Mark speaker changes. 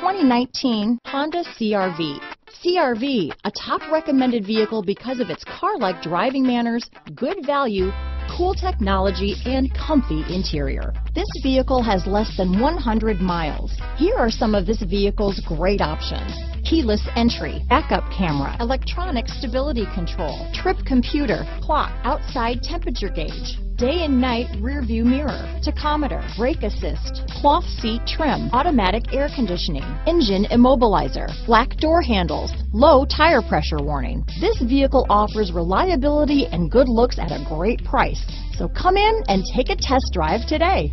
Speaker 1: 2019 Honda CRV. CRV, a top recommended vehicle because of its car-like driving manners, good value, cool technology, and comfy interior. This vehicle has less than 100 miles. Here are some of this vehicle's great options. Keyless entry, backup camera, electronic stability control, trip computer, clock, outside temperature gauge, day and night rear view mirror, tachometer, brake assist, cloth seat trim, automatic air conditioning, engine immobilizer, black door handles, low tire pressure warning. This vehicle offers reliability and good looks at a great price. So come in and take a test drive today.